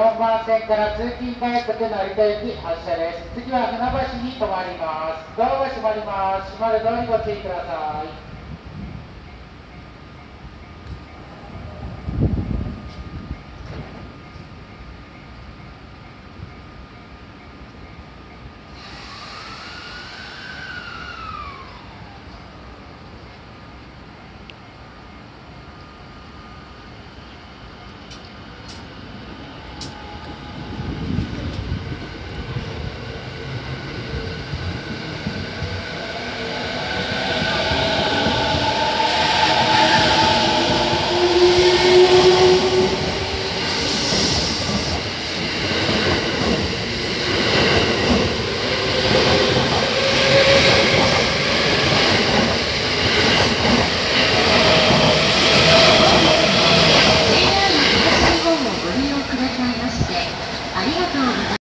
4番線から通勤快速成田行き発車です。次は船橋に停まります。ドアが閉まります。閉まるドアにご注意ください。ありがとうございます。